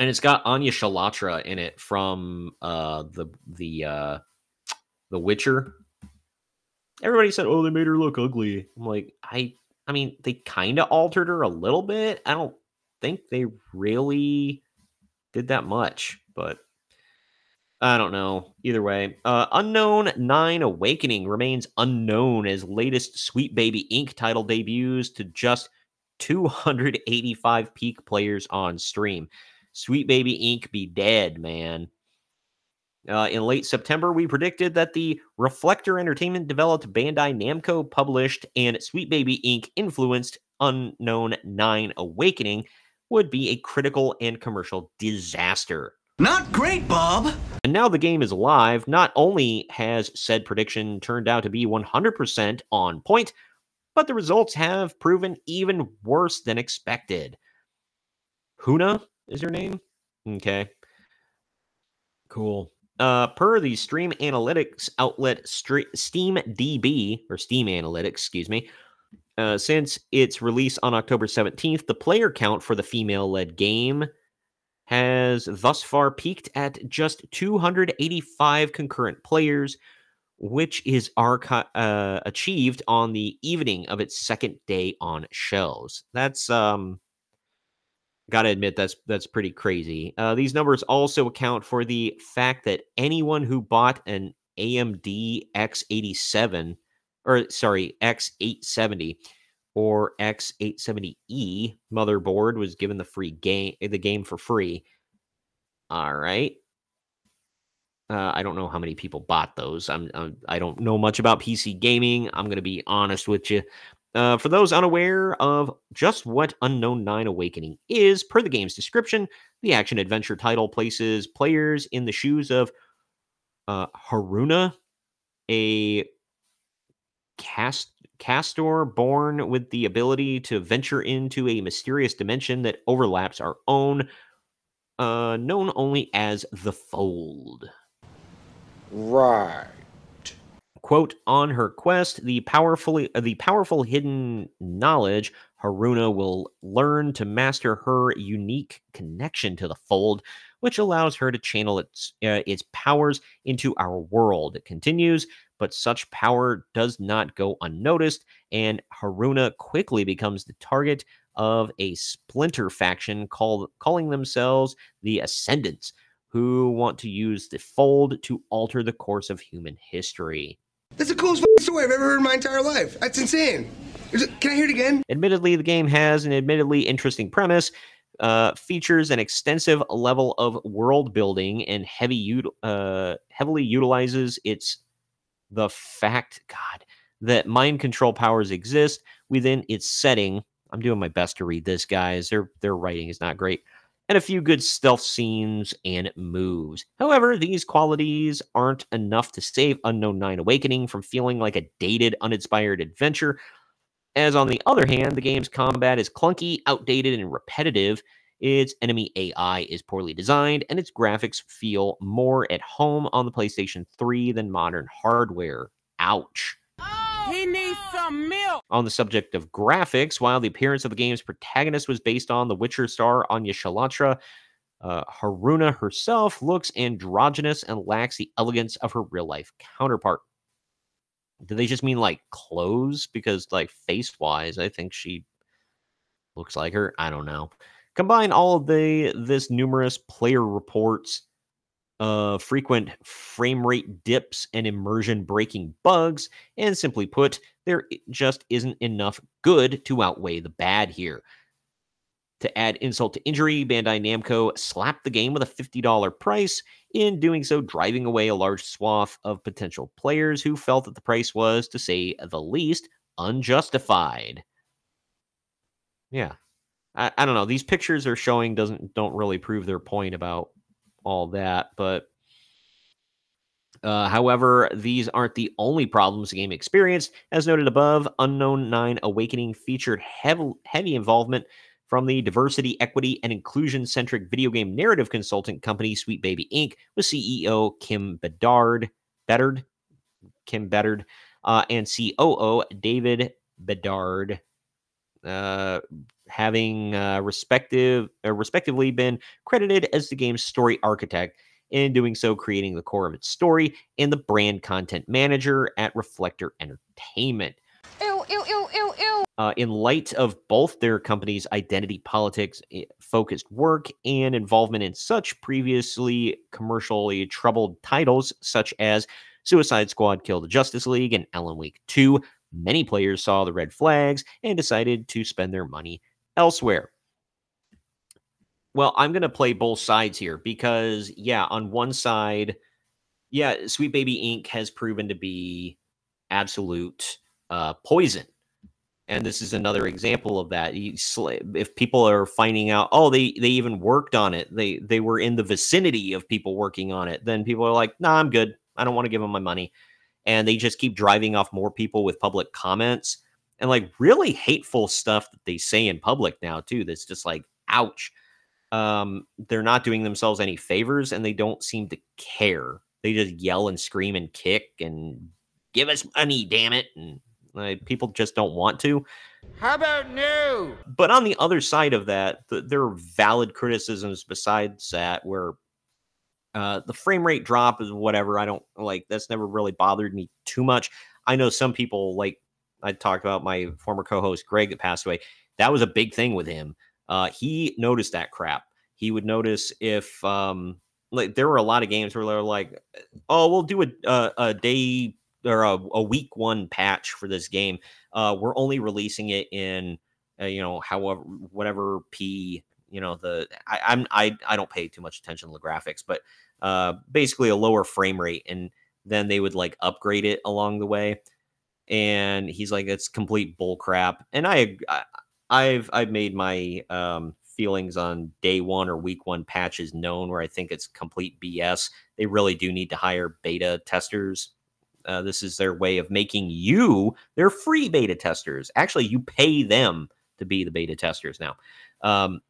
and it's got Anya Chalotra in it from uh the the uh the Witcher. Everybody said, "Oh, they made her look ugly." I'm like, I I mean, they kind of altered her a little bit. I don't think they really did that much, but I don't know. Either way, uh, Unknown Nine Awakening remains unknown as latest Sweet Baby Inc. title debuts to just 285 peak players on stream. Sweet Baby Inc. be dead, man. Uh, in late September, we predicted that the Reflector Entertainment developed Bandai Namco published and Sweet Baby Inc. influenced Unknown Nine Awakening would be a critical and commercial disaster. Not great, Bob. And now the game is live. Not only has said prediction turned out to be 100% on point, but the results have proven even worse than expected. Huna is your name? Okay. Cool. Uh, per the stream analytics outlet Steam DB or Steam Analytics, excuse me, uh, since its release on October 17th, the player count for the female led game has thus far peaked at just 285 concurrent players, which is archi- uh, achieved on the evening of its second day on shelves. That's um, Got to admit that's that's pretty crazy. Uh, these numbers also account for the fact that anyone who bought an AMD X87 or sorry X870 or X870E motherboard was given the free game the game for free. All right. Uh, I don't know how many people bought those. I'm, I'm I don't know much about PC gaming. I'm going to be honest with you. Uh, for those unaware of just what Unknown Nine Awakening is, per the game's description, the action adventure title places players in the shoes of uh, Haruna, a cast castor born with the ability to venture into a mysterious dimension that overlaps our own, uh, known only as the Fold. Right. Quote, on her quest, the powerfully uh, the powerful hidden knowledge Haruna will learn to master her unique connection to the fold, which allows her to channel its uh, its powers into our world. It continues, but such power does not go unnoticed, and Haruna quickly becomes the target of a splinter faction called calling themselves the Ascendants, who want to use the fold to alter the course of human history. That's the coolest story I've ever heard in my entire life. That's insane. It, can I hear it again? Admittedly, the game has an admittedly interesting premise, uh, features an extensive level of world building, and heavy uh, heavily utilizes its the fact, God, that mind control powers exist within its setting. I'm doing my best to read this, guys. Their their writing is not great and a few good stealth scenes and moves. However, these qualities aren't enough to save Unknown 9 Awakening from feeling like a dated, uninspired adventure. As on the other hand, the game's combat is clunky, outdated, and repetitive. Its enemy AI is poorly designed, and its graphics feel more at home on the PlayStation 3 than modern hardware. Ouch. Needs some milk. On the subject of graphics, while the appearance of the game's protagonist was based on the Witcher star Anya Chalotra, uh, Haruna herself looks androgynous and lacks the elegance of her real life counterpart. Do they just mean like clothes? Because, like, face wise, I think she looks like her. I don't know. Combine all of the this numerous player reports uh, frequent frame rate dips and immersion breaking bugs. And simply put, there just isn't enough good to outweigh the bad here. To add insult to injury, Bandai Namco slapped the game with a $50 price, in doing so, driving away a large swath of potential players who felt that the price was, to say the least, unjustified. Yeah. I, I don't know. These pictures are showing doesn't don't really prove their point about all that. But uh, however, these aren't the only problems the game experienced. As noted above, Unknown 9 Awakening featured heavy, heavy involvement from the diversity, equity, and inclusion centric video game narrative consultant company Sweet Baby Inc. with CEO Kim Bedard, Bedard, Kim Bedard, uh, and COO David Bedard. Uh, having uh, respective uh, respectively been credited as the game's story architect. In doing so, creating the core of its story and the brand content manager at Reflector Entertainment. Ew, ew, ew, ew, ew. Uh, in light of both their company's identity politics eh, focused work and involvement in such previously commercially troubled titles such as Suicide Squad Kill the Justice League and Alan Wake 2, many players saw the red flags and decided to spend their money elsewhere. Well, I'm going to play both sides here because, yeah, on one side, yeah, Sweet Baby Inc. has proven to be absolute uh, poison. And this is another example of that. If people are finding out, oh, they they even worked on it, they they were in the vicinity of people working on it, then people are like, nah, I'm good. I don't want to give them my money. And they just keep driving off more people with public comments and like really hateful stuff that they say in public now, too. That's just like, ouch um, they're not doing themselves any favors and they don't seem to care. They just yell and scream and kick and give us money, damn it. And like, people just don't want to. How about new But on the other side of that, th- there are valid criticisms besides that where uh, the frame rate drop is whatever. I don't like that's never really bothered me too much. I know some people like I talked about my former co-host Greg that passed away. That was a big thing with him uh, he noticed that crap. He would notice if um, like there were a lot of games where they're like, "Oh, we'll do a a, a day or a, a, week one patch for this game. Uh, we're only releasing it in uh, you know however whatever p you know the I, I'm I I don't pay too much attention to the graphics, but uh, basically a lower frame rate, and then they would like upgrade it along the way. And he's like, it's complete bull crap. And I, I I've I've made my um, feelings on day one or week one patches known where I think it's complete BS. They really do need to hire beta testers. Uh, this is their way of making you their free beta testers. Actually, you pay them to be the beta testers now. Um,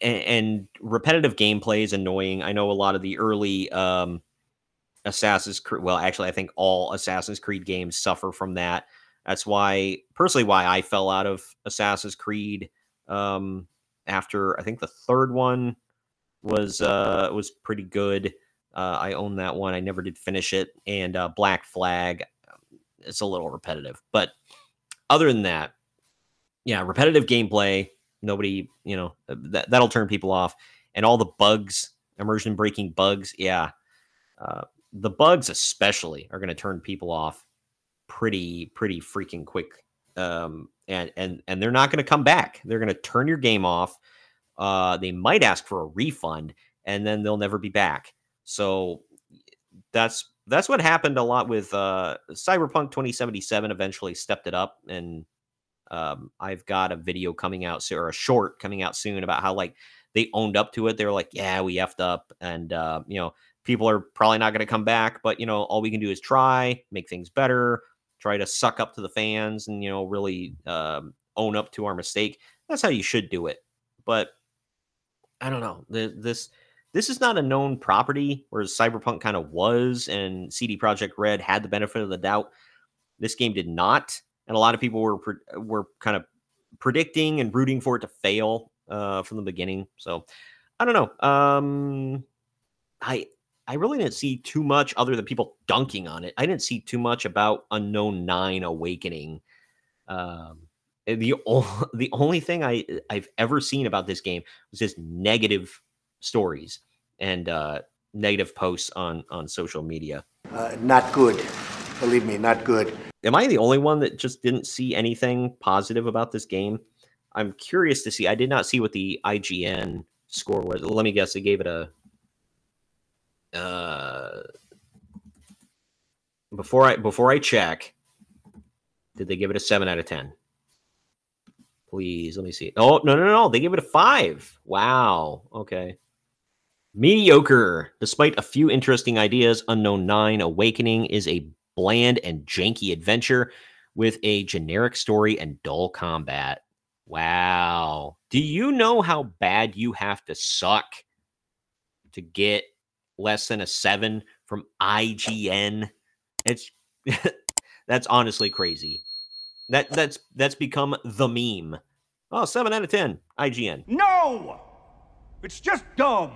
and, repetitive gameplay is annoying. I know a lot of the early um, Assassin's Creed. Well, actually, I think all Assassin's Creed games suffer from that. That's why, personally, why I fell out of Assassin's Creed um, after I think the third one was uh, was pretty good. Uh, I own that one. I never did finish it, and uh, Black Flag. It's a little repetitive, but other than that, yeah, repetitive gameplay. Nobody, you know, that that'll turn people off, and all the bugs, immersion breaking bugs. Yeah, uh, the bugs especially are going to turn people off pretty pretty freaking quick. Um, and and and they're not going to come back. They're going to turn your game off. Uh, they might ask for a refund, and then they'll never be back. So that's that's what happened a lot with uh, Cyberpunk 2077. Eventually stepped it up, and um, I've got a video coming out soon, or a short coming out soon about how like they owned up to it. They were like, "Yeah, we effed up," and uh, you know, people are probably not going to come back, but you know, all we can do is try, make things better, try to suck up to the fans and you know really um, own up to our mistake. That's how you should do it. But I don't know. The, this this is not a known property, whereas Cyberpunk kind of was, and CD Projekt Red had the benefit of the doubt. This game did not, and a lot of people were were kind of predicting and rooting for it to fail uh, from the beginning. So I don't know. Um, I I really didn't see too much other than people dunking on it. I didn't see too much about Unknown Nine Awakening. Um, the o- the only thing I I've ever seen about this game was just negative stories and uh, negative posts on on social media. Uh, not good, believe me, not good. Am I the only one that just didn't see anything positive about this game? I'm curious to see. I did not see what the IGN score was. Let me guess. They gave it a uh, before I before I check, did they give it a seven out of ten? Please let me see. Oh no no no! They gave it a five. Wow. Okay. Mediocre. Despite a few interesting ideas, Unknown Nine Awakening is a bland and janky adventure with a generic story and dull combat. Wow. Do you know how bad you have to suck to get less than a seven from IGN. It's that's honestly crazy. That that's that's become the meme. Oh, seven out of ten. IGN. No! It's just dumb.